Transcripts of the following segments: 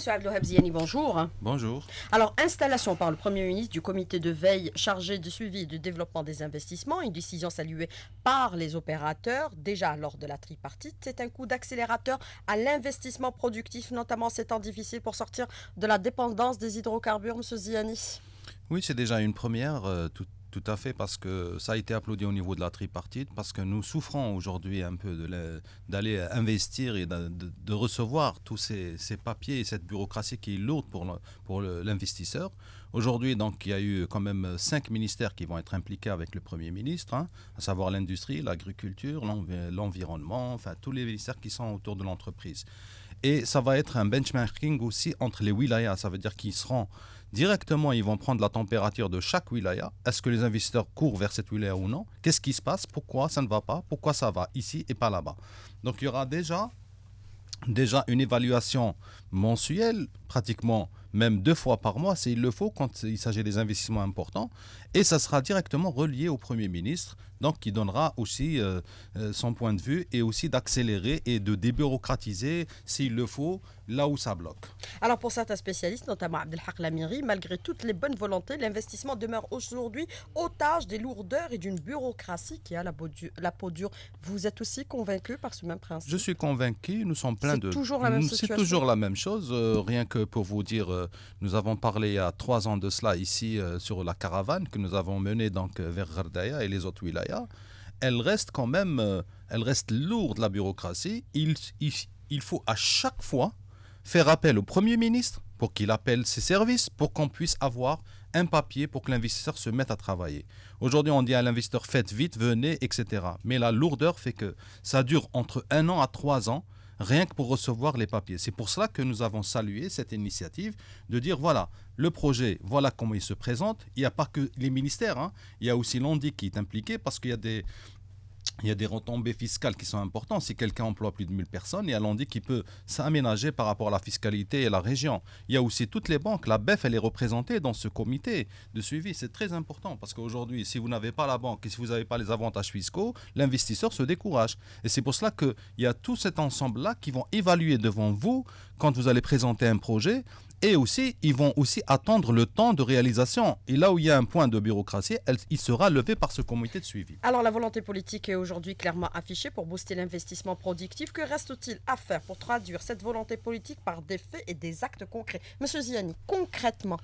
Monsieur Abdelhab Ziani, bonjour. Bonjour. Alors, installation par le Premier ministre du comité de veille chargé du suivi et du développement des investissements, une décision saluée par les opérateurs déjà lors de la tripartite. C'est un coup d'accélérateur à l'investissement productif, notamment ces temps difficiles pour sortir de la dépendance des hydrocarbures, Monsieur Ziani. Oui, c'est déjà une première. Euh, tout, tout à fait, parce que ça a été applaudi au niveau de la tripartite, parce que nous souffrons aujourd'hui un peu d'aller investir et de, recevoir tous ces, papiers et cette bureaucratie qui est lourde pour l'investisseur. Aujourd'hui, donc, il y a eu quand même cinq ministères qui vont être impliqués avec le Premier ministre, hein, à savoir l'industrie, l'agriculture, l'environnement, enfin tous les ministères qui sont autour de l'entreprise. Et ça va être un benchmarking aussi entre les wilayas, ça veut dire qu'ils seront directement, ils vont prendre la température de chaque wilaya. Est-ce que les investisseurs courent vers cette wilaya ou non? Qu'est-ce qui se passe? Pourquoi ça ne va pas? Pourquoi ça va ici et pas là-bas? Donc il y aura déjà, déjà une évaluation mensuelle, pratiquement même deux fois par mois s'il le faut quand il s'agit des investissements importants. Et ça sera directement relié au Premier ministre, donc qui donnera aussi euh, euh, son point de vue et aussi d'accélérer et de débureaucratiser s'il le faut là où ça bloque. Alors pour certains spécialistes, notamment Abdelhak Lamiri, malgré toutes les bonnes volontés, l'investissement demeure aujourd'hui otage des lourdeurs et d'une bureaucratie qui a la peau, dure. Vous êtes aussi convaincu par ce même principe? Je suis convaincu, nous sommes pleins de... C'est toujours la même situation C'est toujours la même chose, euh, rien que pour vous dire, nous avons parlé il y a trois ans de cela ici sur la caravane que nous avons menée donc, vers Gardaya et les autres wilayas elle reste quand même, euh, elle reste lourde la bureaucratie. Il, il, faut à chaque fois faire appel au Premier ministre pour qu'il appelle ses services, pour qu'on puisse avoir un papier pour que l'investisseur se mette à travailler. Aujourd'hui, on dit à l'investisseur faites vite, venez, etc. Mais la lourdeur fait que ça dure entre un an à trois ans rien que pour recevoir les papiers. C'est pour cela que nous avons salué cette initiative de dire voilà, le projet, voilà comment il se présente. Il n'y a pas que les ministères, hein. il y a aussi l'ONDI qui est impliqué parce qu'il y a des, il y a des retombées fiscales qui sont importantes. Si quelqu'un emploie plus de 1000 personnes, il y a l'ONDI qui peut s'aménager par rapport à la fiscalité et la région. Il y a aussi toutes les banques. La BEF, elle est représentée dans ce comité de suivi. C'est très important parce qu'aujourd'hui, si vous n'avez pas la banque et si vous n'avez pas les avantages fiscaux, l'investisseur se décourage. Et c'est pour cela qu'il y a tout cet ensemble-là qui vont évaluer devant vous quand vous allez présenter un projet et aussi, ils vont aussi attendre le temps de réalisation. Et là où il y a un point de bureaucratie, il sera levé par ce comité de suivi. Alors la volonté politique est aujourd'hui clairement affichée pour booster l'investissement productif. Que reste-t-il à faire pour traduire cette volonté politique par des faits et des actes concrets? Monsieur Ziani, concrètement?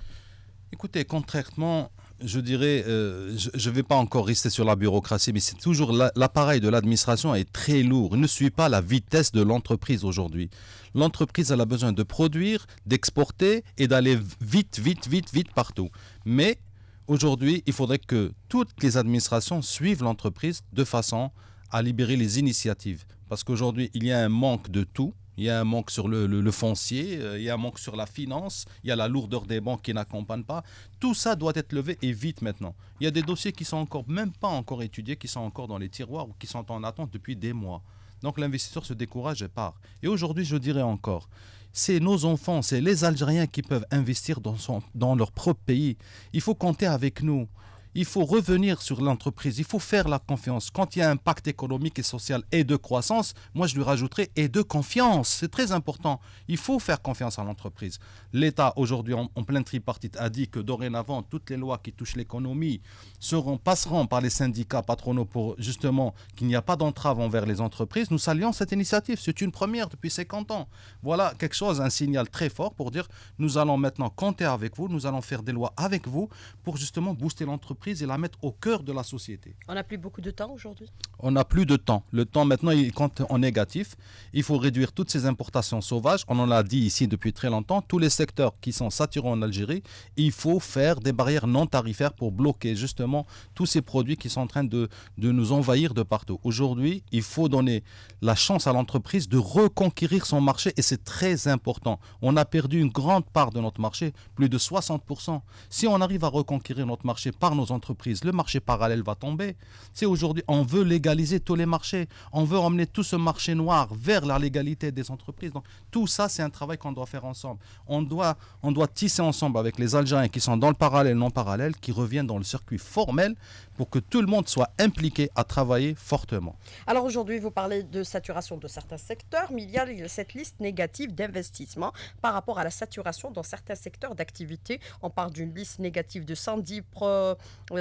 Écoutez, concrètement, je dirais, euh, je ne vais pas encore rester sur la bureaucratie, mais c'est toujours l'appareil de l'administration est très lourd. Il ne suit pas la vitesse de l'entreprise aujourd'hui. L'entreprise a besoin de produire, d'exporter et d'aller vite, vite, vite, vite partout. Mais aujourd'hui, il faudrait que toutes les administrations suivent l'entreprise de façon à libérer les initiatives. Parce qu'aujourd'hui, il y a un manque de tout il y a un manque sur le, foncier, euh, il y a un manque sur la finance, il y a la lourdeur des banques qui n'accompagnent pas. Tout ça doit être levé et vite maintenant. Il y a des dossiers qui sont encore même pas encore étudiés, qui sont encore dans les tiroirs ou qui sont en attente depuis des mois. Donc l'investisseur se décourage et part. Et aujourd'hui, je dirais encore, c'est nos enfants, c'est les Algériens qui peuvent investir dans, leur propre pays. Il faut compter avec nous il faut revenir sur l'entreprise, il faut faire la confiance. Quand il y a un pacte économique et social et de croissance, moi je lui rajouterai et de confiance. C'est très important. Il faut faire confiance à l'entreprise. L'État, aujourd'hui, en, pleine tripartite, a dit que dorénavant, toutes les lois qui touchent l'économie seront, passeront par les syndicats patronaux pour justement qu'il n'y a pas d'entrave envers les entreprises. Nous saluons cette initiative. C'est une première depuis 50 ans. Voilà quelque chose, un signal très fort pour dire nous allons maintenant compter avec vous, nous allons faire des lois avec vous pour justement booster l'entreprise et la mettre au cœur de la société. On n'a plus beaucoup de temps aujourd'hui? On n'a plus de temps. Le temps maintenant, il compte en négatif. Il faut réduire toutes ces importations sauvages. On en a dit ici depuis très longtemps. Tous les secteurs qui sont saturés en Algérie, il faut faire des barrières non tarifaires pour bloquer justement tous ces produits qui sont en train de, de nous envahir de partout. Aujourd'hui, il faut donner la chance à l'entreprise de reconquérir son marché et c'est très important. On a perdu une grande part de notre marché, plus de 60%. Si on arrive à reconquérir notre marché par nos entreprises, entreprises, le marché parallèle va tomber. C'est aujourd'hui, on veut légaliser tous les marchés. On veut emmener tout ce marché noir vers la légalité des entreprises. Donc tout ça, c'est un travail qu'on doit faire ensemble. On doit, on doit tisser ensemble avec les Algériens qui sont dans le parallèle, non parallèle, qui reviennent dans le circuit formel pour que tout le monde soit impliqué à travailler fortement. Alors aujourd'hui, vous parlez de saturation de certains secteurs, mais il y a cette liste négative d'investissement par rapport à la saturation dans certains secteurs d'activité. On parle d'une liste négative de 110 euh,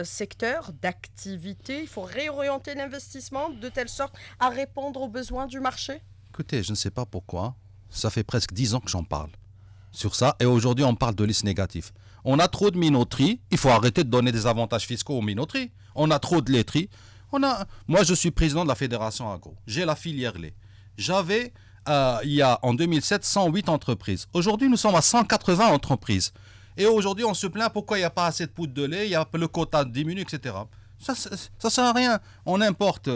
secteurs d'activité. Il faut réorienter l'investissement de telle sorte à répondre aux besoins du marché Écoutez, je ne sais pas pourquoi. Ça fait presque 10 ans que j'en parle sur ça. Et aujourd'hui, on parle de liste négative. On a trop de minoteries. Il faut arrêter de donner des avantages fiscaux aux minoteries. On a trop de laiteries. On a... Moi, je suis président de la Fédération Agro. J'ai la filière lait. J'avais, euh, il y a en 2007, 108 entreprises. Aujourd'hui, nous sommes à 180 entreprises. Et aujourd'hui, on se plaint pourquoi il n'y a pas assez de poudre de lait, il y a, le quota diminue, etc. Ça ne sert à rien. On importe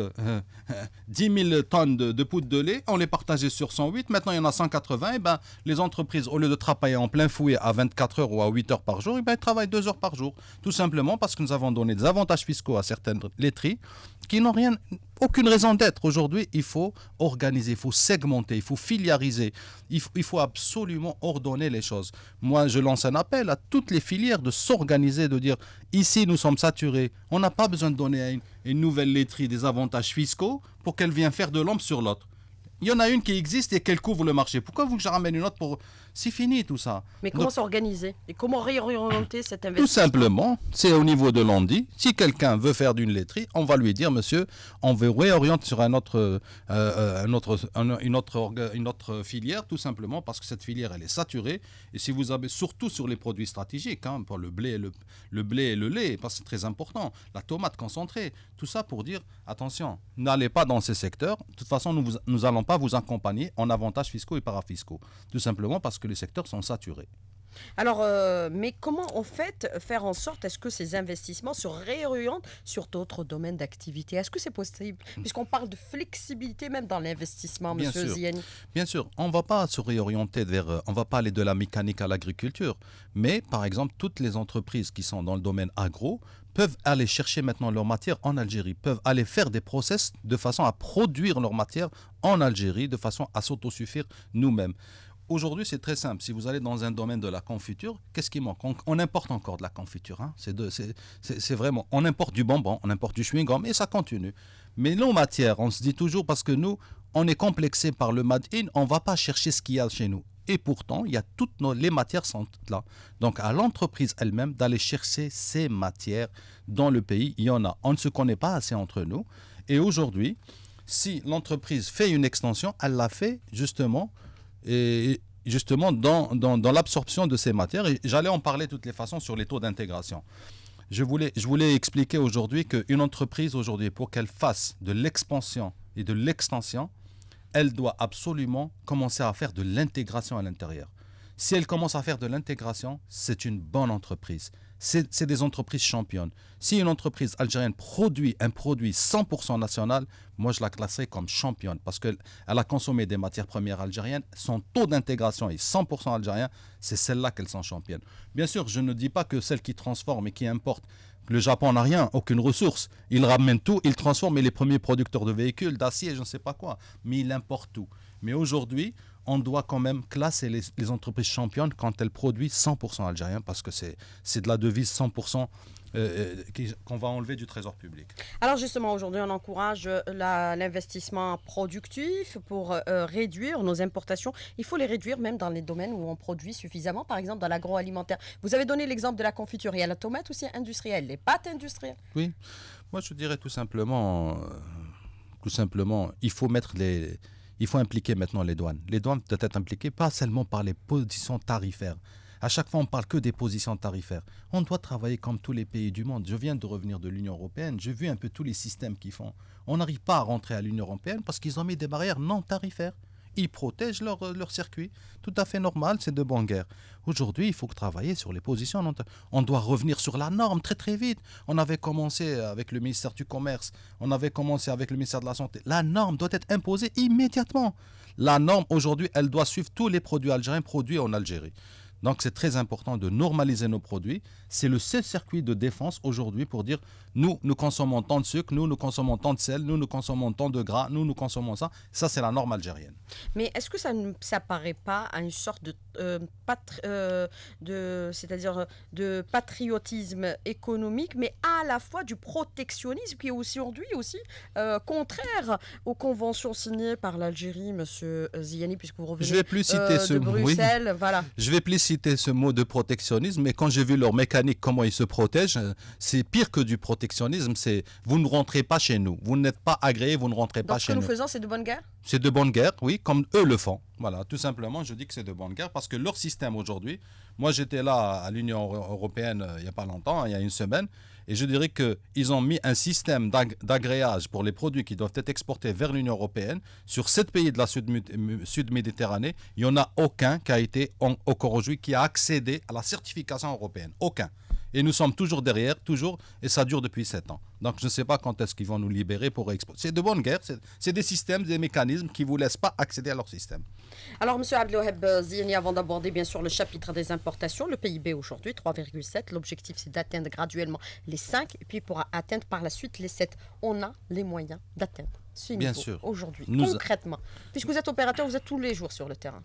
10 euh, 000 tonnes de, poudre de lait, on les partageait sur 108, maintenant il y en a 180, et ben, les entreprises, au lieu de travailler en plein fouet à 24 heures ou à 8 heures par jour, et ben, elles travaillent 2 heures par jour. Tout simplement parce que nous avons donné des avantages fiscaux à certaines laiteries qui n'ont rien, aucune raison d'être. Aujourd'hui, il faut organiser, il faut segmenter, il faut filiariser, il faut, absolument ordonner les choses. Moi, je lance un appel à toutes les filières de s'organiser, de dire ici nous sommes saturés, on n'a pas besoin de donner à une, nouvelle laiterie des avantages fiscaux pour qu'elle vienne faire de l'ombre sur l'autre. Il y en a une qui existe et qu'elle couvre le marché. Pourquoi vous que je ramène une autre pour... C'est fini tout ça. Mais comment s'organiser Et comment réorienter cet investissement Tout simplement, c'est au niveau de l'ONDI. Si quelqu'un veut faire d'une laiterie, on va lui dire, monsieur, on veut réorienter sur un autre, euh, euh, un autre, une, autre une autre filière, tout simplement parce que cette filière, elle est saturée. Et si vous avez, surtout sur les produits stratégiques, hein, pour le blé, le, le blé et le lait, parce que c'est très important, la tomate concentrée, tout ça pour dire, attention, n'allez pas dans ces secteurs. De toute façon, nous, nous allons pas vous accompagner en avantages fiscaux et parafiscaux. Tout simplement parce que les secteurs sont saturés. Alors, euh, mais comment en fait faire en sorte est-ce que ces investissements se réorientent sur d'autres domaines d'activité? Est-ce que c'est possible? Hmm. Puisqu'on parle de flexibilité même dans l'investissement, Monsieur Ziani. Bien sûr, on ne va pas se réorienter vers, euh, on va pas aller de la mécanique à l'agriculture, mais par exemple, toutes les entreprises qui sont dans le domaine agro peuvent aller chercher maintenant leur matière en Algérie, peuvent aller faire des process de façon à produire leur matière en Algérie, de façon à s'autosuffire nous-mêmes. Aujourd'hui, c'est très simple. Si vous allez dans un domaine de la confiture, qu'est-ce qui manque? On, importe encore de la confiture. Hein. C'est vraiment. On importe du bonbon, on importe du chewing-gum et ça continue. Mais nos matières, on se dit toujours parce que nous, on est complexé par le made in, on ne va pas chercher ce qu'il y a chez nous. Et pourtant, il y a toutes nos, les matières sont là. Donc, à l'entreprise elle-même d'aller chercher ces matières dans le pays. Il y en a. On ne se connaît pas assez entre nous. Et aujourd'hui, si l'entreprise fait une extension, elle l'a fait justement, et justement dans, dans, dans l'absorption de ces matières. J'allais en parler de toutes les façons sur les taux d'intégration. Je voulais, je voulais expliquer aujourd'hui qu'une entreprise, aujourd'hui, pour qu'elle fasse de l'expansion et de l'extension, elle doit absolument commencer à faire de l'intégration à l'intérieur. Si elle commence à faire de l'intégration, c'est une bonne entreprise. C'est des entreprises championnes. Si une entreprise algérienne produit un produit 100% national, moi je la classerais comme championne parce qu'elle a consommé des matières premières algériennes. Son taux d'intégration est 100% algérien. C'est celle-là qu'elle sont championne. Bien sûr, je ne dis pas que celle qui transforme et qui importe le Japon n'a rien, aucune ressource. Il ramène tout, il transforme, et les premiers producteurs de véhicules, d'acier, je ne sais pas quoi. Mais il importe tout. Mais aujourd'hui, on doit quand même classer les, entreprises championnes quand elles produisent 100% algérien, parce que c'est de la devise 100% euh, euh, qu'on va enlever du trésor public. Alors justement, aujourd'hui, on encourage euh, l'investissement productif pour réduire nos importations. Il faut les réduire même dans les domaines où on produit suffisamment, par exemple dans l'agroalimentaire. Vous avez donné l'exemple de la confiture. Il y a la tomate aussi industrielle, les pâtes industrielles. Oui, moi je dirais tout simplement, tout simplement, il faut mettre les... Il faut impliquer maintenant les douanes. Les douanes doivent être impliquées pas seulement par les positions tarifaires, à chaque fois, on parle que des positions tarifaires. On doit travailler comme tous les pays du monde. Je viens de revenir de l'Union européenne. J'ai vu un peu tous les systèmes qu'ils font. On n'arrive pas à rentrer à l'Union européenne parce qu'ils ont mis des barrières non tarifaires. Ils protègent leur, euh, leur circuit. Tout à fait normal, c'est de bonne guerre. Aujourd'hui, il faut travailler sur les positions. On doit revenir sur la norme très très vite. On avait commencé avec le ministère du Commerce, on avait commencé avec le ministère de la Santé. La norme doit être imposée immédiatement. La norme, aujourd'hui, elle doit suivre tous les produits algériens produits en Algérie. Donc c'est très important de normaliser nos produits. C'est le seul circuit de défense aujourd'hui pour dire nous, nous consommons tant de sucre, nous, nous consommons tant de sel, nous, nous consommons tant de gras, nous, nous consommons ça. Ça, c'est la norme algérienne. Mais est-ce que ça ne s'apparaît pas à une sorte de, euh, euh, de c'est-à-dire de patriotisme économique, mais à la fois du protectionnisme qui est aujourd'hui aussi euh, contraire aux conventions signées par l'Algérie, Monsieur Ziani, puisque vous revenez Je vais plus citer ce de Bruxelles, voilà. Je vais plus citer ce mot de protectionnisme, mais quand j'ai vu leur mécanique, comment ils se protègent, c'est pire que du protectionnisme. C'est vous ne rentrez pas chez nous, vous n'êtes pas agréé, vous ne rentrez pas chez nous. Ce que nous faisons, c'est de bonne guerre C'est de bonne guerre, oui, comme eux le font. Voilà, tout simplement, je dis que c'est de bonne guerre parce que leur système aujourd'hui, moi j'étais là à l'Union européenne euh, il n'y a pas longtemps, il y a une semaine, et je dirais qu'ils ont mis un système d'agréage pour les produits qui doivent être exportés vers l'Union européenne. Sur sept pays de la Sud-Méditerranée, il n'y en a aucun qui a été encore aujourd'hui qui a accédé à la certification européenne. Aucun. Et nous sommes toujours derrière, toujours, et ça dure depuis sept ans. Donc je ne sais pas quand est-ce qu'ils vont nous libérer pour exporter. C'est de bonne guerre, c'est des systèmes, des mécanismes qui ne vous laissent pas accéder à leur système. Alors, M. Abdeloheb Zini, avant d'aborder bien sûr le chapitre des importations, le PIB aujourd'hui, 3,7. L'objectif, c'est d'atteindre graduellement les 5, et puis pour atteindre par la suite les 7. On a les moyens d'atteindre ce niveau aujourd'hui, concrètement. Puisque vous êtes opérateur, vous êtes tous les jours sur le terrain.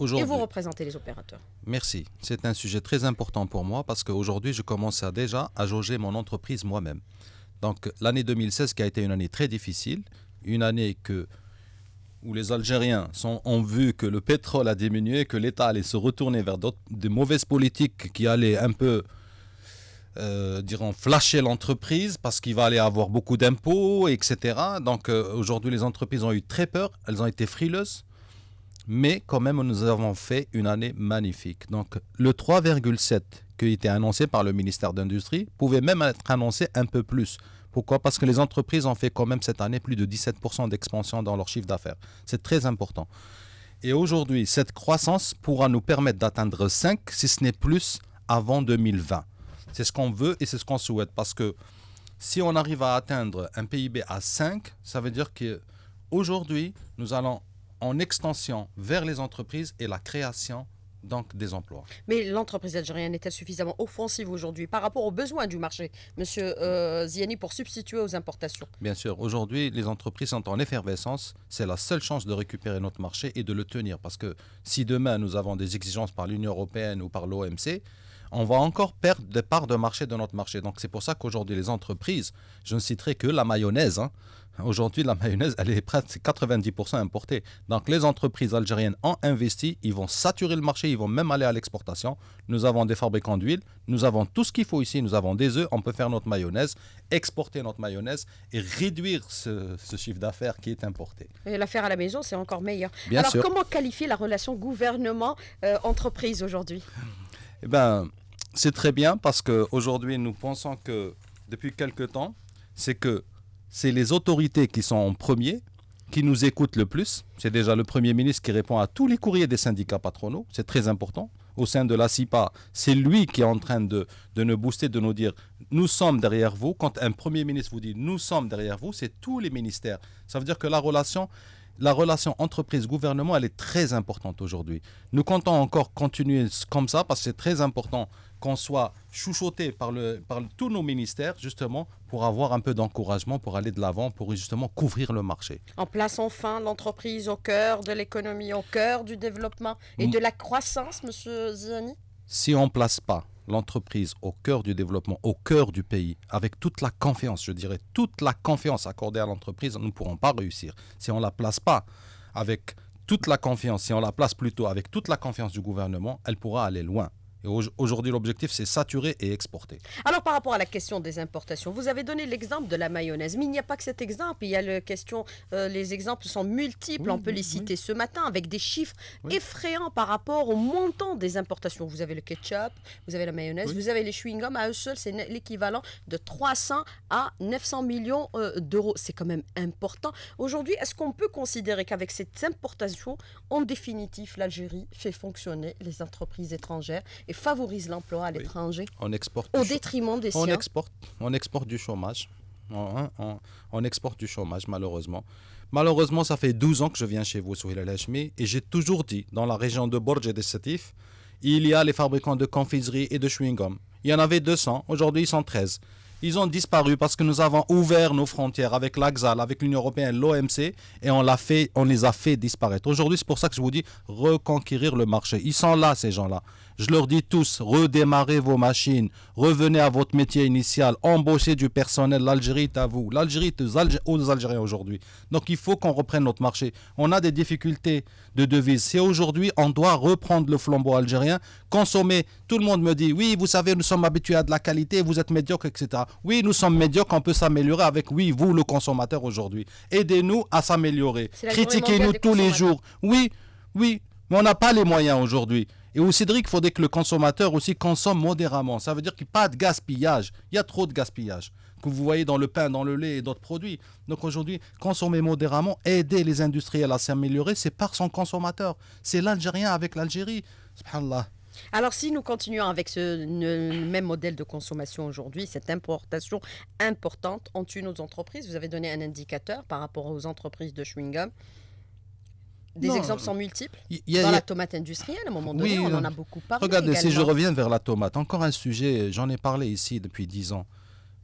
Et vous représentez les opérateurs. Merci. C'est un sujet très important pour moi parce qu'aujourd'hui, je commence à déjà à jauger mon entreprise moi-même. Donc l'année 2016 qui a été une année très difficile, une année que, où les Algériens sont, ont vu que le pétrole a diminué, que l'État allait se retourner vers de mauvaises politiques qui allaient un peu, euh, dirons, flasher l'entreprise parce qu'il va aller avoir beaucoup d'impôts, etc. Donc euh, aujourd'hui, les entreprises ont eu très peur, elles ont été frileuses mais quand même nous avons fait une année magnifique. Donc le 3,7 qui été annoncé par le ministère d'Industrie pouvait même être annoncé un peu plus. Pourquoi? Parce que les entreprises ont fait quand même cette année plus de 17% d'expansion dans leur chiffre d'affaires. C'est très important. Et aujourd'hui, cette croissance pourra nous permettre d'atteindre 5, si ce n'est plus, avant 2020. C'est ce qu'on veut et c'est ce qu'on souhaite. Parce que si on arrive à atteindre un PIB à 5, ça veut dire qu'aujourd'hui, nous allons en extension vers les entreprises et la création donc des emplois. Mais l'entreprise algérienne est-elle suffisamment offensive aujourd'hui par rapport aux besoins du marché, Monsieur euh, Ziani, pour substituer aux importations? Bien sûr. Aujourd'hui, les entreprises sont en effervescence. C'est la seule chance de récupérer notre marché et de le tenir. Parce que si demain nous avons des exigences par l'Union européenne ou par l'OMC, on va encore perdre des parts de marché de notre marché. Donc c'est pour ça qu'aujourd'hui les entreprises, je ne citerai que la mayonnaise, hein. Aujourd'hui, la mayonnaise, elle est presque 90% importée. Donc, les entreprises algériennes ont investi, ils vont saturer le marché, ils vont même aller à l'exportation. Nous avons des fabricants d'huile, nous avons tout ce qu'il faut ici, nous avons des œufs, on peut faire notre mayonnaise, exporter notre mayonnaise et réduire ce, chiffre d'affaires qui est importé. Et l'affaire à la maison, c'est encore meilleur. Alors, comment qualifier la relation gouvernement-entreprise aujourd'hui? Eh bien, c'est très bien parce qu'aujourd'hui, nous pensons que depuis quelque temps, c'est que c'est les autorités qui sont en premier, qui nous écoutent le plus. C'est déjà le Premier ministre qui répond à tous les courriers des syndicats patronaux. C'est très important. Au sein de la CIPA, c'est lui qui est en train de, de nous booster, de nous dire nous sommes derrière vous. Quand un Premier ministre vous dit nous sommes derrière vous, c'est tous les ministères. Ça veut dire que la relation, la relation entreprise-gouvernement, elle est très importante aujourd'hui. Nous comptons encore continuer comme ça parce que c'est très important qu'on soit chouchouté par, le, par tous nos ministères, justement, pour avoir un peu d'encouragement, pour aller de l'avant, pour justement couvrir le marché. En place enfin l'entreprise au cœur de l'économie, au cœur du développement et de la croissance, Monsieur Ziani? Si on ne place pas l'entreprise au cœur du développement, au cœur du pays, avec toute la confiance, je dirais, toute la confiance accordée à l'entreprise, nous ne pourrons pas réussir. Si on ne la place pas avec toute la confiance, si on la place plutôt avec toute la confiance du gouvernement, elle pourra aller loin. Et aujourd'hui, l'objectif, c'est saturer et exporter. Alors, par rapport à la question des importations, vous avez donné l'exemple de la mayonnaise, mais il n'y a pas que cet exemple. Il y a la question, euh, les exemples sont multiples, on peut les citer ce matin, avec des chiffres effrayants par rapport au montant des importations. Vous avez le ketchup, vous avez la mayonnaise, vous avez les chewing-gums. À eux seuls, c'est l'équivalent de 300 à 900 millions euh, d'euros. C'est quand même important. Aujourd'hui, est-ce qu'on peut considérer qu'avec cette importation, en définitive, l'Algérie fait fonctionner les entreprises étrangères et favorise l'emploi à l'étranger on exporte au détriment des on Exporte, on exporte du chômage. On, on, exporte du chômage, malheureusement. Malheureusement, ça fait 12 ans que je viens chez vous, Souhila Lachmi, et j'ai toujours dit, dans la région de Borj et de Sétif, Il y a les fabricants de confiserie et de chewing-gum. Il y en avait 200, aujourd'hui ils sont 13 ils ont disparu parce que nous avons ouvert nos frontières avec l'Axal, avec l'Union européenne, l'OMC, et on, l'a fait, on les a fait disparaître. Aujourd'hui, c'est pour ça que je vous dis reconquérir le marché. Ils sont là, ces gens-là. Je leur dis tous, redémarrez vos machines, revenez à votre métier initial, embauchez du personnel. L'Algérie est à vous. L'Algérie est aux, Algériens aujourd'hui. Donc il faut qu'on reprenne notre marché. On a des difficultés de devises. C'est aujourd'hui, on doit reprendre le flambeau algérien, consommer. Tout le monde me dit, oui, vous savez, nous sommes habitués à de la qualité, vous êtes médiocre, etc. Oui, nous sommes médiocres, on peut s'améliorer avec, oui, vous, le consommateur aujourd'hui. Aidez-nous à s'améliorer. Critiquez-nous tous les jours. Oui, oui, mais on n'a pas les moyens aujourd'hui. Et aussi, Cédric, il faudrait que le consommateur aussi consomme modérément. Ça veut dire qu'il n'y a pas de gaspillage. Il y a trop de gaspillage que vous voyez dans le pain, dans le lait et d'autres produits. Donc aujourd'hui, consommer modérément, aider les industriels à s'améliorer, c'est par son consommateur. C'est l'Algérien avec l'Algérie. Subhanallah. Alors si nous continuons avec ce même modèle de consommation aujourd'hui, cette importation importante, on tue nos entreprises. Vous avez donné un indicateur par rapport aux entreprises de chewing-gum. Des exemples sont multiples. Dans la tomate industrielle, à un moment donné, on en a beaucoup parlé. Regardez, si je reviens vers la tomate, encore un sujet, j'en ai parlé ici depuis dix ans.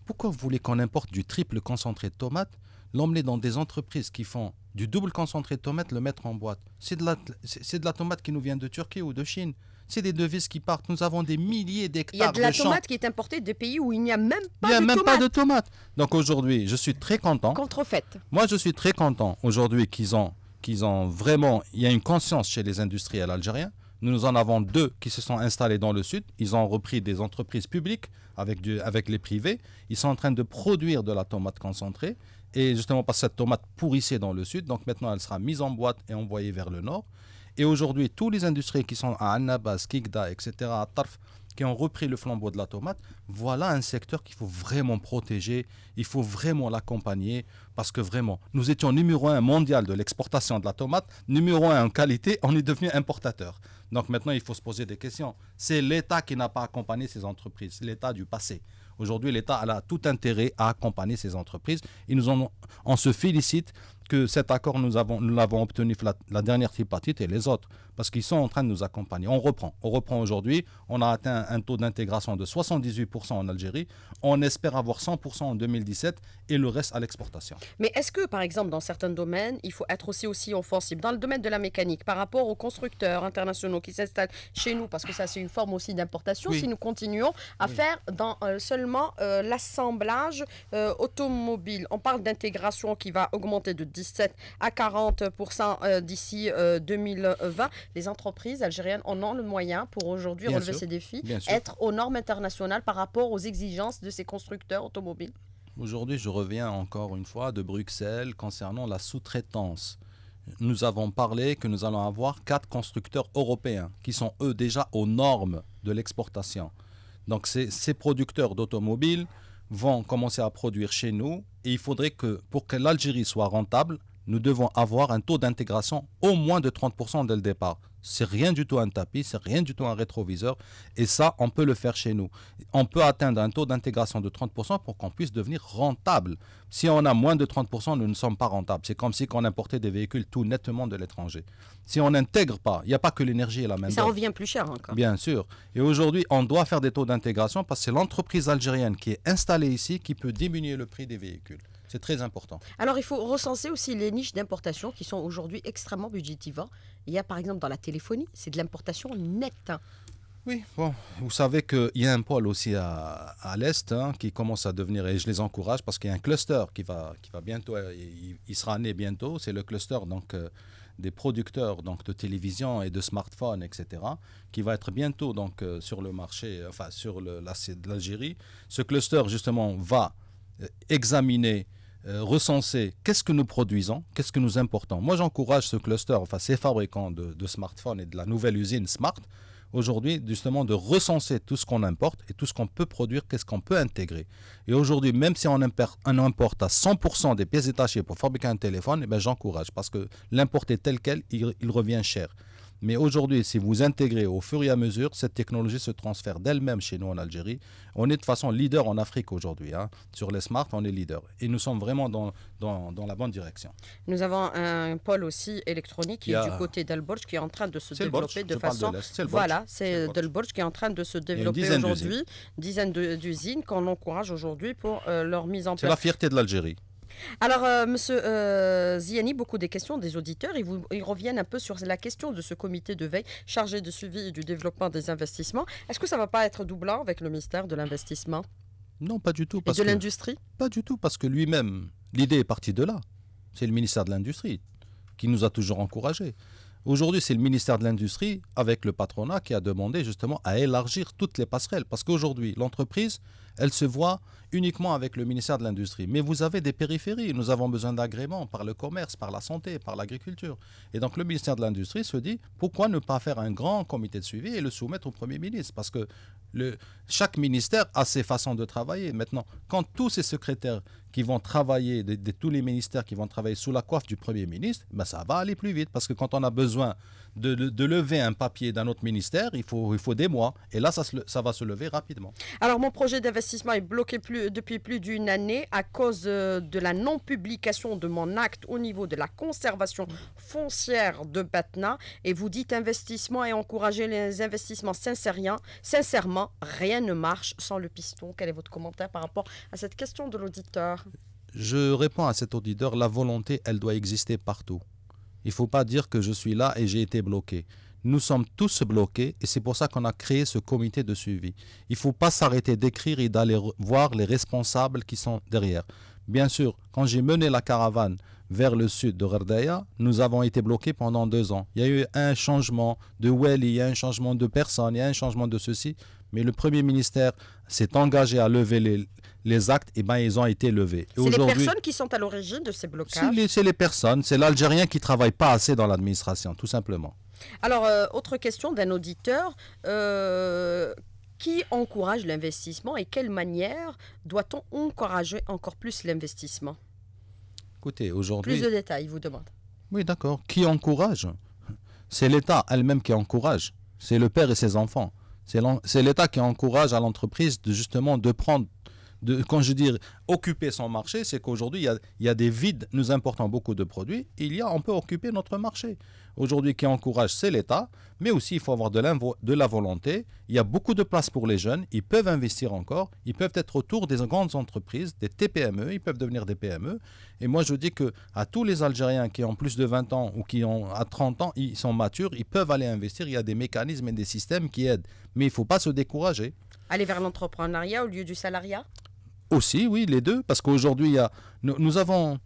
Pourquoi vous voulez qu'on importe du triple concentré de tomate, l'emmener dans des entreprises qui font du double concentré de tomate, le mettre en boîte? C'est de, la, de la tomate qui nous vient de Turquie ou de Chine. C'est des devises qui partent. Nous avons des milliers d'hectares. Il y a de la tomate qui est importée de pays où il n'y a même pas de Il n'y a même pas de tomate. Donc aujourd'hui, je suis très content. Contrefaite. Moi, je suis très content aujourd'hui qu'ils ont qu'ils il y a une conscience chez les industriels algériens. Nous en avons deux qui se sont installés dans le sud. Ils ont repris des entreprises publiques avec, avec les privés. Ils sont en train de produire de la tomate concentrée. Et justement, parce que cette tomate pourrissait dans le sud, donc maintenant elle sera mise en boîte et envoyée vers le nord. Et aujourd'hui, tous les industriels qui sont à Annabas, Kikda, etc., à Tarf, qui ont repris le flambeau de la tomate, voilà un secteur qu'il faut vraiment protéger, il faut vraiment l'accompagner, parce que vraiment, nous étions numéro un mondial de l'exportation de la tomate, numéro un en qualité, on est devenu importateur. Donc maintenant, il faut se poser des questions. C'est l'État qui n'a pas accompagné ces entreprises, l'État du passé. Aujourd'hui, l'État a tout intérêt à accompagner ces entreprises. Et nous on se félicite que cet accord, nous l'avons nous obtenu la, la, dernière tripartite et les autres, parce qu'ils sont en train de nous accompagner. On reprend. On reprend aujourd'hui. On a atteint un taux d'intégration de 78% en Algérie. On espère avoir 100% en 2017 et le reste à l'exportation. Mais est-ce que, par exemple, dans certains domaines, il faut être aussi, aussi offensif Dans le domaine de la mécanique, par rapport aux constructeurs internationaux qui s'installent chez nous, parce que ça, c'est une forme aussi d'importation, si nous continuons à faire dans euh, seulement euh, l'assemblage euh, automobile. On parle d'intégration qui va augmenter de 17 à 40% euh, d'ici 2020. Les entreprises algériennes en ont le moyen pour aujourd'hui relever ces défis, être aux normes internationales par rapport aux exigences de ces constructeurs automobiles. Aujourd'hui, je reviens encore une fois de Bruxelles concernant la sous-traitance. Nous avons parlé que nous allons avoir quatre constructeurs européens qui sont eux déjà aux normes de l'exportation. Donc ces, ces producteurs d'automobiles vont commencer à produire chez nous et il faudrait que pour que l'Algérie soit rentable, nous devons avoir un taux d'intégration au moins de 30% dès le départ. C'est rien du tout un tapis, c'est rien du tout un rétroviseur. Et ça, on peut le faire chez nous. On peut atteindre un taux d'intégration de 30% pour qu'on puisse devenir rentable. Si on a moins de 30%, nous ne sommes pas rentables. C'est comme si on importait des véhicules tout nettement de l'étranger. Si on n'intègre pas, il n'y a pas que l'énergie et la même. Ça revient plus cher encore. Bien sûr. Et aujourd'hui, on doit faire des taux d'intégration parce que c'est l'entreprise algérienne qui est installée ici qui peut diminuer le prix des véhicules. C'est très important. Alors, il faut recenser aussi les niches d'importation qui sont aujourd'hui extrêmement budgétivores. Il y a par exemple dans la téléphonie, c'est de l'importation nette. Oui, bon, vous savez qu'il y a un pôle aussi à, à l'Est hein, qui commence à devenir, et je les encourage parce qu'il y a un cluster qui va, qui va bientôt, euh, il, sera né bientôt, c'est le cluster donc, euh, des producteurs donc, de télévision et de smartphones, etc., qui va être bientôt donc, euh, sur le marché, enfin sur le, l'Algérie. Ce cluster, justement, va examiner recenser qu'est-ce que nous produisons, qu'est-ce que nous importons. Moi, j'encourage ce cluster, enfin ces fabricants de, smartphones et de la nouvelle usine Smart, aujourd'hui, justement, de recenser tout ce qu'on importe et tout ce qu'on peut produire, qu'est-ce qu'on peut intégrer. Et aujourd'hui, même si on, importe, à 100% des pièces détachées pour fabriquer un téléphone, eh ben, j'encourage parce que l'importer tel quel, il, revient cher. Mais aujourd'hui, si vous intégrez au fur et à mesure, cette technologie se transfère d'elle-même chez nous en Algérie. On est de façon leader en Afrique aujourd'hui. Hein. Sur les smart, on est leader. Et nous sommes vraiment dans, dans, dans la bonne direction. Nous avons un pôle aussi électronique qui est du côté d'Elborj qui est en train de se développer de façon. voilà, c'est Delborj qui est en train de se développer aujourd'hui. Dizaines d'usines qu'on encourage aujourd'hui pour euh, leur mise en place. C'est la fierté de l'Algérie. Alors, euh, Monsieur euh, Ziani, beaucoup des questions des auditeurs, ils, vous, ils, reviennent un peu sur la question de ce comité de veille chargé de suivi du développement des investissements. Est-ce que ça ne va pas être doublant avec le ministère de l'Investissement? Non, pas du tout. Et de l'industrie? Pas du tout, parce que lui-même, l'idée est partie de là. C'est le ministère de l'Industrie qui nous a toujours encouragés. Aujourd'hui, c'est le ministère de l'Industrie, avec le patronat, qui a demandé justement à élargir toutes les passerelles. Parce qu'aujourd'hui, l'entreprise, elle se voit uniquement avec le ministère de l'Industrie. Mais vous avez des périphéries. Nous avons besoin d'agréments par le commerce, par la santé, par l'agriculture. Et donc, le ministère de l'Industrie se dit pourquoi ne pas faire un grand comité de suivi et le soumettre au Premier ministre? Parce que chaque ministère a ses façons de travailler. Maintenant, quand tous ces secrétaires qui vont travailler, de, tous les ministères qui vont travailler sous la coiffe du Premier ministre, ben ça va aller plus vite. Parce que quand on a besoin de, de, lever un papier d'un autre ministère, il faut, il faut des mois. Et là, ça, ça va se lever rapidement. Alors, mon projet d'investissement est bloqué plus, depuis plus d'une année à cause euh, de la non-publication de mon acte au niveau de la conservation foncière de Batna. Et vous dites investissement et encourager les investissements sincèrement. Sincèrement, rien ne marche sans le piston. Quel est votre commentaire par rapport à cette question de l'auditeur? Je réponds à cet auditeur, la volonté, elle doit exister partout. Il ne faut pas dire que je suis là et j'ai été bloqué. Nous sommes tous bloqués et c'est pour ça qu'on a créé ce comité de suivi. Il ne faut pas s'arrêter d'écrire et d'aller voir les responsables qui sont derrière. Bien sûr, quand j'ai mené la caravane vers le sud de Rardaya, nous avons été bloqués pendant deux ans. Il y a eu un changement de Weli, il y a un changement de personnes, il y a un changement de ceci, mais le Premier ministère s'est engagé à lever les, les actes, eh ben, ils ont été levés. C'est les personnes qui sont à l'origine de ces blocages C'est les, personnes, c'est l'Algérien qui ne travaille pas assez dans l'administration, tout simplement. Alors, euh, autre question d'un auditeur. Euh, qui encourage l'investissement et quelle manière doit-on encourager encore plus l'investissement? Écoutez, aujourd'hui... Plus de détails, vous demande. Oui, d'accord. Qui encourage? C'est l'État elle-même qui encourage. C'est le père et ses enfants. C'est l'État qui encourage à l'entreprise de justement de prendre quand je dis occuper son marché, c'est qu'aujourd'hui, il, y a des vides. Nous importons beaucoup de produits. il y a, on peut occuper notre marché. Aujourd'hui, qui encourage, c'est l'État. Mais aussi, il faut avoir de, de la volonté. Il y a beaucoup de place pour les jeunes. Ils peuvent investir encore. Ils peuvent être autour des grandes entreprises, des TPME. Ils peuvent devenir des PME. Et moi, je dis que à tous les Algériens qui ont plus de 20 ans ou qui ont à 30 ans, ils sont matures. Ils peuvent aller investir. Il y a des mécanismes et des systèmes qui aident. Mais il ne faut pas se décourager. Aller vers l'entrepreneuriat au lieu du salariat? Aussi, oui, les deux, parce qu'aujourd'hui, nous, avons,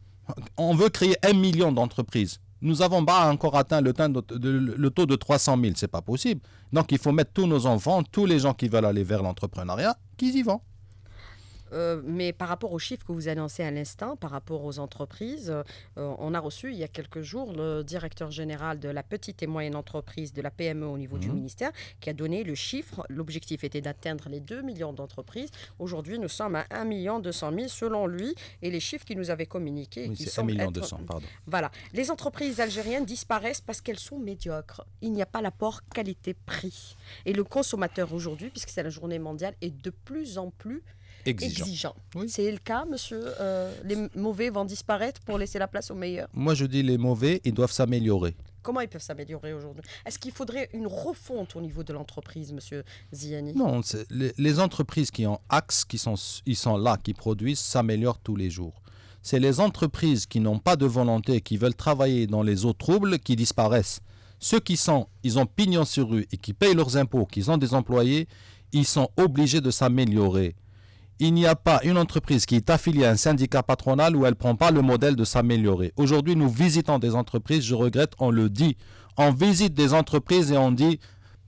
on veut créer un million d'entreprises. Nous n'avons pas encore atteint le, le, taux de 300 000, c'est pas possible. Donc il faut mettre tous nos enfants, tous les gens qui veulent aller vers l'entrepreneuriat, qu'ils y vont. Euh, mais par rapport aux chiffres que vous annoncez à l'instant, par rapport aux entreprises, euh, on a reçu il y a quelques jours le directeur général de la petite et moyenne entreprise de la PME au niveau du mhm. ministère qui a donné le chiffre. L'objectif était d'atteindre les 2 millions d'entreprises. Aujourd'hui, nous sommes à 1 million 200 000 selon lui et les chiffres qu'il nous avait communiqués. Oui, c'est 1 million 200, pardon. Voilà. Les entreprises algériennes disparaissent parce qu'elles sont médiocres. Il n'y a pas l'apport qualité-prix. Et le consommateur aujourd'hui, puisque c'est la journée mondiale, est de plus en plus exigeant. C'est le cas, monsieur euh, Les mauvais vont disparaître pour laisser la place aux meilleurs Moi, je dis les mauvais, ils doivent s'améliorer. Comment ils peuvent s'améliorer aujourd'hui? Est-ce qu'il faudrait une refonte au niveau de l'entreprise, monsieur Ziani? Non, les, les, entreprises qui ont axe, qui sont, ils sont là, qui produisent, s'améliorent tous les jours. C'est les entreprises qui n'ont pas de volonté, qui veulent travailler dans les eaux troubles, qui disparaissent. Ceux qui sont, ils ont pignon sur rue et qui payent leurs impôts, qui ont des employés, ils sont obligés de s'améliorer il n'y a pas une entreprise qui est affiliée à un syndicat patronal où elle ne prend pas le modèle de s'améliorer. Aujourd'hui, nous visitons des entreprises, je regrette, on le dit. On visite des entreprises et on dit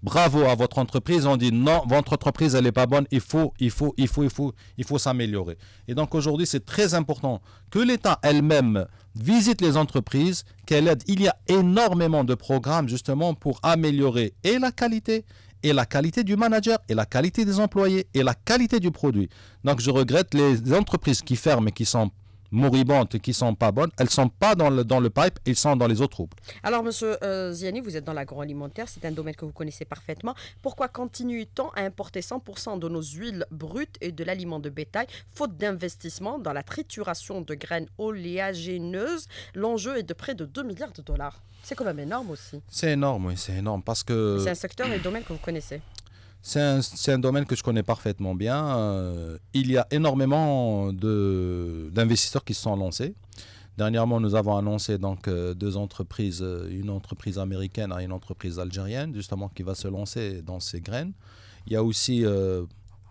bravo à votre entreprise, on dit non, votre entreprise, elle n'est pas bonne, il faut, il faut, il faut, il faut, il faut s'améliorer. Et donc aujourd'hui, c'est très important que l'État elle-même visite les entreprises, qu'elle aide. Il y a énormément de programmes justement pour améliorer et la qualité et la qualité du manager, et la qualité des employés, et la qualité du produit. Donc je regrette les entreprises qui ferment et qui sont moribondes qui sont pas bonnes, elles sont pas dans le, dans le pipe, elles sont dans les autres troupes. Alors, monsieur euh, Ziani, vous êtes dans l'agroalimentaire, c'est un domaine que vous connaissez parfaitement. Pourquoi continue-t-on à importer 100% de nos huiles brutes et de l'aliment de bétail, faute d'investissement dans la trituration de graines oléagineuses? L'enjeu est de près de 2 milliards de dollars. C'est quand même énorme aussi. C'est énorme, oui, c'est énorme parce que. C'est un secteur et un domaine que vous connaissez. C'est un, un, domaine que je connais parfaitement bien. Euh, il y a énormément d'investisseurs qui se sont lancés. Dernièrement, nous avons annoncé donc euh, deux entreprises, euh, une entreprise américaine et une entreprise algérienne, justement, qui va se lancer dans ces graines. Il y a aussi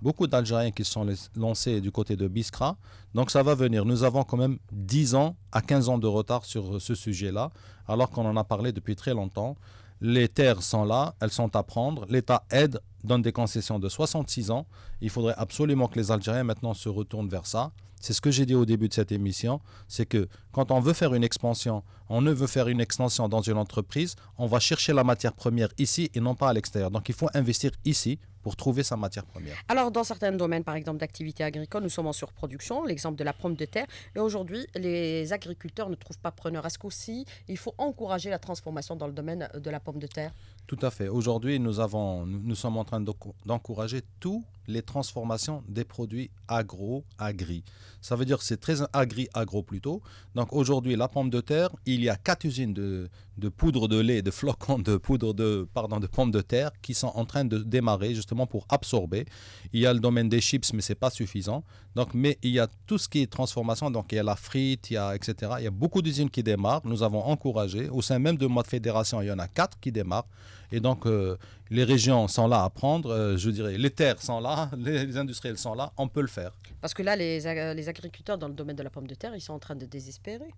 beaucoup d'Algériens qui se sont lancés du côté de Biskra. Donc ça va venir. Nous avons quand même 10 ans à 15 ans de retard sur ce sujet-là, alors qu'on en a parlé depuis très longtemps. Les terres sont là, elles sont à prendre. L'État aide, donne des concessions de 66 ans. Il faudrait absolument que les Algériens maintenant se retournent vers ça. C'est ce que j'ai dit au début de cette émission, c'est que quand on veut faire une expansion, on ne veut faire une extension dans une entreprise, on va chercher la matière première ici et non pas à l'extérieur. Donc il faut investir ici pour trouver sa matière première. Alors, dans certains domaines, par exemple d'activité agricole, nous sommes en surproduction, l'exemple de la pomme de terre, et aujourd'hui, les agriculteurs ne trouvent pas preneur. Est-ce qu'aussi, il faut encourager la transformation dans le domaine de la pomme de terre? Tout à fait. Aujourd'hui, nous, sommes en train d'encourager tous les transformations des produits agro-agri. Ça veut dire que c'est très agri-agro plutôt. Donc aujourd'hui, la pomme de terre, il y a quatre usines de, poudre de lait, de flocons de poudre de, pardon, de pommes de terre qui sont en train de démarrer justement pour absorber. Il y a le domaine des chips, mais ce n'est pas suffisant. Donc, mais il y a tout ce qui est transformation. Donc il y a la frite, etc. Il y a beaucoup d'usines qui démarrent. Nous avons encouragé. Au sein même de notre fédération, il y en a quatre qui démarrent. Et donc, euh, les régions sont là à prendre, euh, je dirais, les terres sont là, les, industriels sont là, on peut le faire. Parce que là, les, les agriculteurs dans le domaine de la pomme de terre, ils sont en train de désespérer.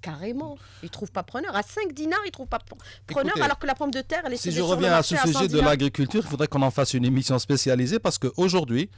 Carrément. Ils ne trouvent pas preneur. À 5 dinars, ils ne trouvent pas preneur, alors que la pomme de terre, elle est Si je reviens à ce sujet de l'agriculture, il faudrait qu'on en fasse une émission spécialisée parce qu'aujourd'hui,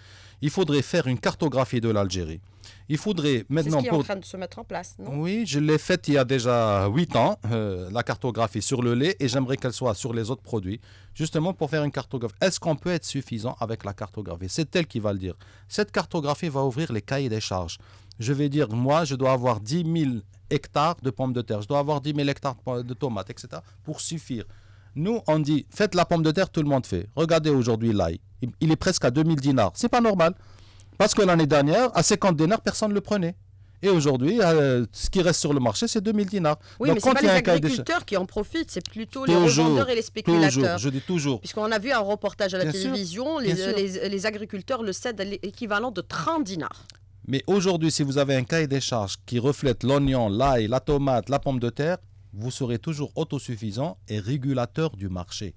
il faudrait faire une cartographie de l'Algérie. Il faudrait maintenant. C'est ce qui est en train de se mettre en place, non? Oui, je l'ai faite il y a déjà 8 ans, euh, la cartographie sur le lait, et j'aimerais qu'elle soit sur les autres produits, justement pour faire une cartographie. Est-ce qu'on peut être suffisant avec la cartographie? C'est elle qui va le dire. Cette cartographie va ouvrir les cahiers des charges. Je vais dire, moi, je dois avoir 10 000 hectares de pommes de terre, je dois avoir 10 000 hectares de tomates, etc., pour suffire. Nous, on dit, faites la pomme de terre, tout le monde fait. Regardez aujourd'hui l'ail. Il est presque à 2000 dinars. C'est pas normal. Parce que l'année dernière, à 50 dinars, personne ne le prenait. Et aujourd'hui, euh, ce qui reste sur le marché, c'est 2000 dinars. Oui, mais ce n'est pas les agriculteurs qui en profitent, c'est plutôt les revendeurs et les spéculateurs. Toujours, je dis toujours. Puisqu'on a vu un reportage à la télévision, les, les, agriculteurs le cèdent à l'équivalent de 30 dinars. Mais aujourd'hui, si vous avez un cahier des charges qui reflète l'oignon, l'ail, la tomate, la pomme de terre, vous serez toujours autosuffisant et régulateur du marché.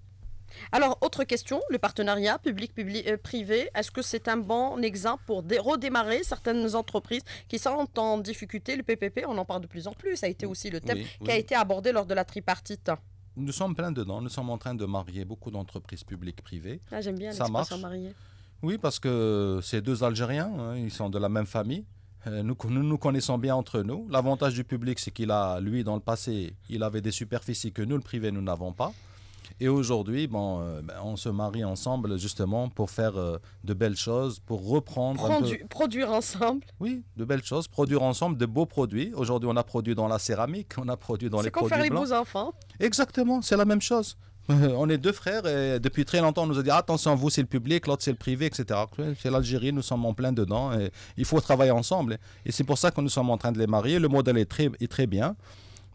Alors, autre question, le partenariat public-privé, est-ce que c'est un bon exemple pour redémarrer certaines entreprises qui sont en difficulté Le PPP, on en parle de plus en plus, ça a été aussi le thème qui a été abordé lors de la tripartite. Nous sommes plein dedans, nous sommes en train de marier beaucoup d'entreprises publiques-privées. Ah, J'aime bien l'expression mariée. Oui, parce que c'est deux Algériens, hein, ils sont de la même famille. Euh, nous, nous, nous connaissons bien entre nous. L'avantage du public, c'est qu'il a, lui, dans le passé, il avait des superficies que nous, le privé, nous n'avons pas. Et aujourd'hui, bon, euh, ben, on se marie ensemble justement pour faire euh, de belles choses, pour reprendre. Produire ensemble Oui, de belles choses, produire ensemble de beaux produits. Aujourd'hui, on a produit dans la céramique, on a produit dans les produits. C'est qu'on fait les beaux enfants. Exactement, c'est la même chose. on est deux frères et depuis très longtemps on nous a dit attention vous c'est le public, l'autre c'est le privé, etc. C'est l'Algérie, nous sommes en plein dedans et il faut travailler ensemble. Et c'est pour ça que nous sommes en train de les marier. Le modèle est très, est très bien.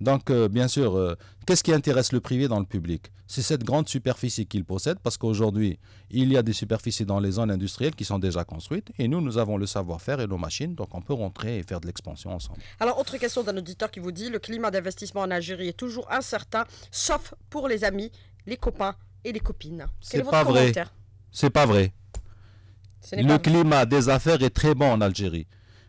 Donc, euh, bien sûr, euh, qu'est-ce qui intéresse le privé dans le public? C'est cette grande superficie qu'il possède, parce qu'aujourd'hui, il y a des superficies dans les zones industrielles qui sont déjà construites, et nous, nous avons le savoir-faire et nos machines, donc on peut rentrer et faire de l'expansion ensemble. Alors, autre question d'un auditeur qui vous dit, le climat d'investissement en Algérie est toujours incertain, sauf pour les amis les copains et les copines. C'est pas vrai. C'est pas vrai. Le climat des affaires est très bon en Algérie.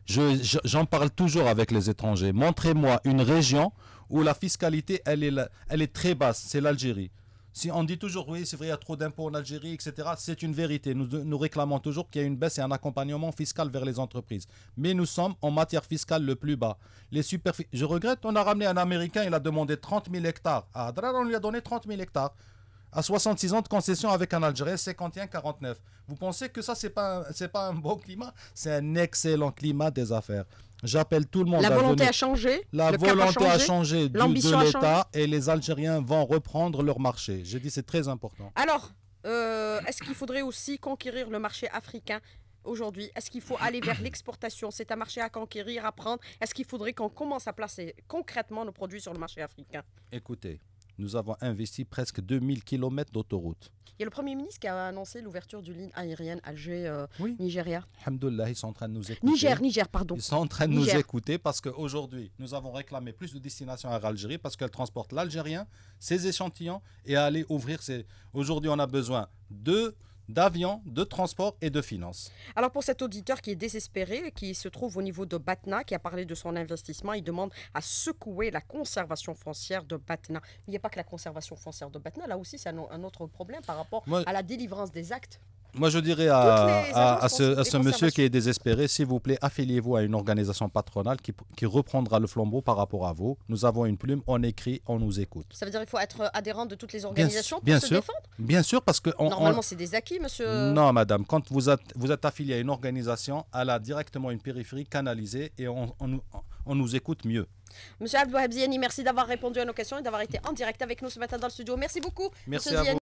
J'en parle toujours avec les étrangers. Montrez-moi une région où la fiscalité, elle est, très basse. C'est l'Algérie. Si on dit toujours, oui, c'est vrai, il y a trop d'impôts en Algérie, etc., c'est une vérité. Nous, nous réclamons toujours qu'il y a une baisse et un accompagnement fiscal vers les entreprises. Mais nous sommes en matière fiscale le plus bas. Les Je regrette, on a ramené un Américain, il a demandé 30 000 hectares. À Adrar, on lui a donné 30 000 hectares. À 66 ans de concession avec un Algérien, 51-49. Vous pensez que ça, c'est pas, pas un bon climat? C'est un excellent climat des affaires. J'appelle tout le monde La à volonté a changé? La volonté a changé? du- de l'État et les Algériens vont reprendre leur marché. J'ai dit c'est très important. Alors, euh, est-ce qu'il faudrait aussi conquérir le marché africain aujourd'hui? Est-ce qu'il faut aller vers l'exportation? C'est un marché à conquérir, à prendre. Est-ce qu'il faudrait qu'on commence à placer concrètement nos produits sur le marché africain? Écoutez, nous avons investi presque 2000 km d'autoroute. Il y a le Premier ministre qui a annoncé l'ouverture d'une ligne aérienne Alger-Nigeria. Oui. Alhamdulillah, ils sont en train de nous écouter. Niger, Niger, pardon. Ils sont en train de Niger. nous écouter parce qu'aujourd'hui, nous avons réclamé plus de destinations à l'Algérie parce qu'elle transporte l'Algérien, ses échantillons et aller ouvrir ses... Aujourd'hui, on a besoin de d'avions, de transport et de finances. Alors pour cet auditeur qui est désespéré, qui se trouve au niveau de Batna, qui a parlé de son investissement, il demande à secouer la conservation foncière de Batna. Il n'y a pas que la conservation foncière de Batna, là aussi c'est un, un autre problème par rapport Moi- à la délivrance des actes. Moi, je dirais à, ce, à de ce monsieur qui est désespéré, s'il vous plaît, affiliez-vous à une organisation patronale qui, qui reprendra le flambeau par rapport à vous. Nous avons une plume, on écrit, on nous écoute. Ça veut dire qu'il faut être adhérent de toutes les organisations pour bien se sûr. défendre Bien sûr, parce que... on- on- Normalement c'est des acquis, monsieur. Non, madame, quand vous êtes, vous êtes affilié à une organisation, elle a directement une périphérie canalisée et on, on nous- on nous écoute mieux. Monsieur Abdouhab Ziani, merci d'avoir répondu à nos questions et d'avoir été en direct avec nous ce matin dans le studio. Merci beaucoup. Merci monsieur à vous.